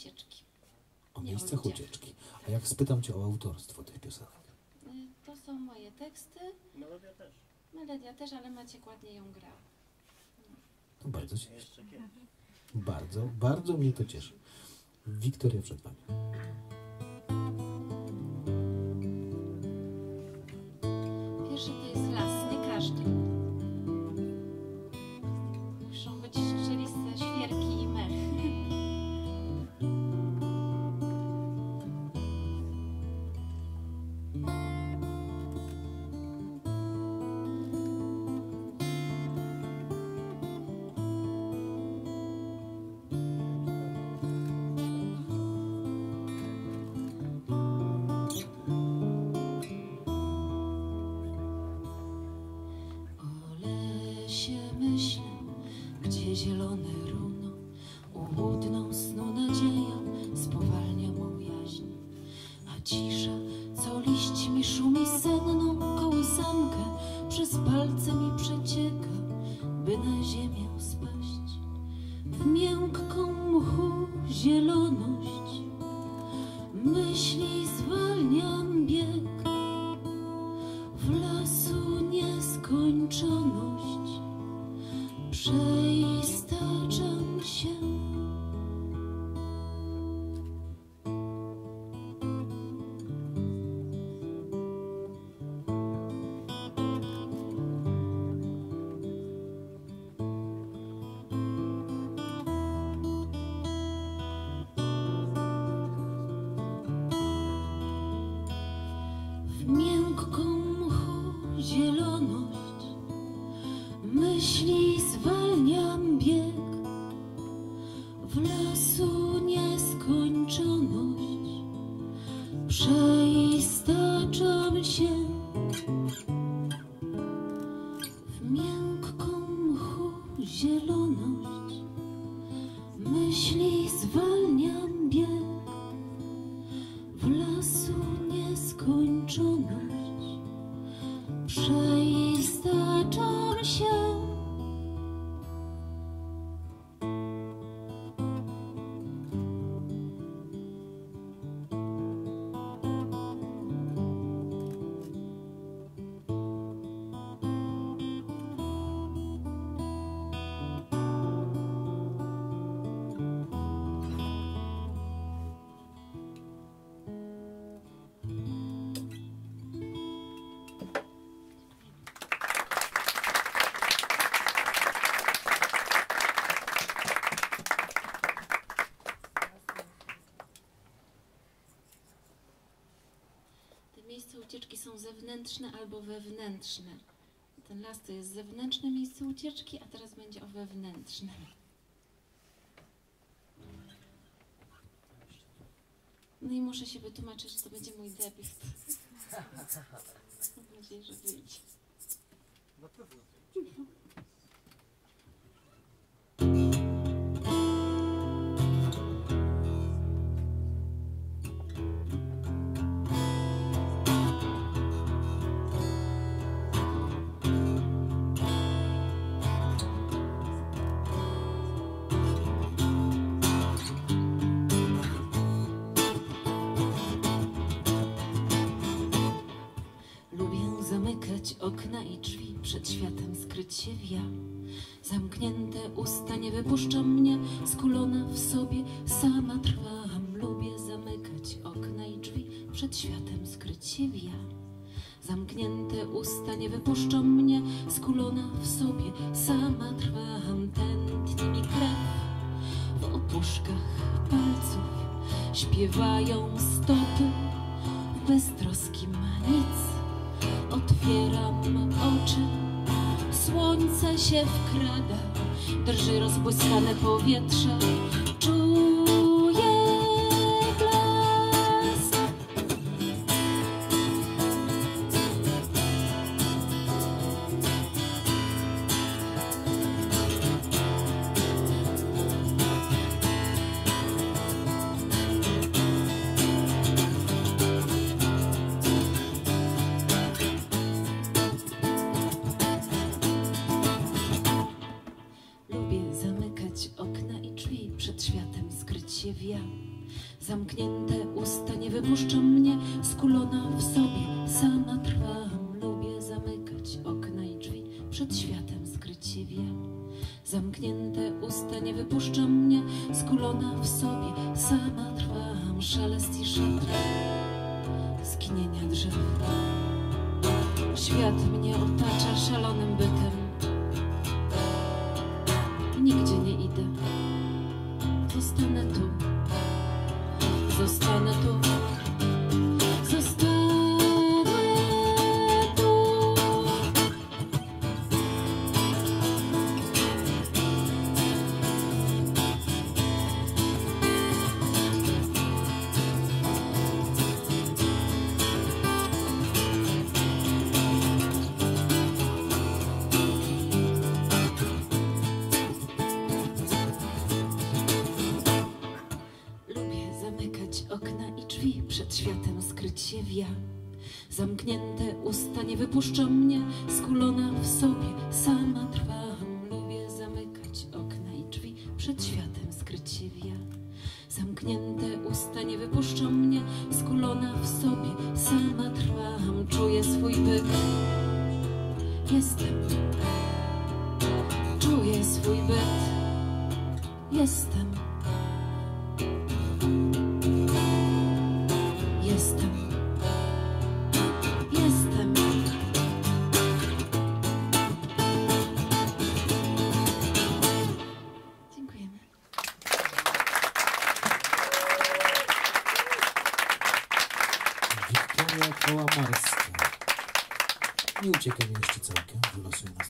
ucieczki. O Nie, miejscach o ludziach. ucieczki. A jak spytam cię o autorstwo tych piosenek? Y, To są moje teksty, Melodia też. melodia też, ale Maciek ładnie ją grał. To bardzo się kiedyś. Bardzo, bardzo mnie to cieszy. Wiktoria przed Wami. Senną kołysankę Przez palce mi przecieka, by na ziemię spaść. W miękką mchu zieloność Myśli zwalniam bieg mchu miejsca ucieczki są zewnętrzne albo wewnętrzne. Ten las to jest zewnętrzne miejsce ucieczki, a teraz będzie o wewnętrznym. No i muszę się wytłumaczyć, że to będzie mój debiut. Mam nadzieję, że wyjdzie. Na pewno. Okna i drzwi, przed światem skryć się ja. Zamknięte usta nie wypuszczą mnie, skulona w sobie sama trwam. Lubię zamykać okna i drzwi, przed światem skryć się ja. Zamknięte usta nie wypuszczą mnie, skulona w sobie sama trwam. Tętni mi krew w opuszkach palców, śpiewają stopy w beztroski ma nic. Otwieram oczy, słońce się wkrada, drży rozbłyskane powietrze. Czuję się w ja. Zamknięte usta nie wypuszczą mnie, skulona w sobie, sama trwam. Lubię zamykać okna i drzwi, przed światem skryć się. Zamknięte usta nie wypuszczą mnie, skulona w sobie, sama trwam. Szelest i skinienia drzew. Świat mnie otacza szalonym bytem. Światem skryć się w ja. Zamknięte usta nie wypuszczą mnie, skulona w sobie, sama trwam. Lubię zamykać okna i drzwi, przed światem skryć się w ja. Zamknięte usta nie wypuszczą mnie, skulona w sobie, sama trwam. Czuję swój byt, jestem. Czuję swój byt. Jestem. Kołamarska. Nie uciekamy jeszcze całkiem, wylosuję nas.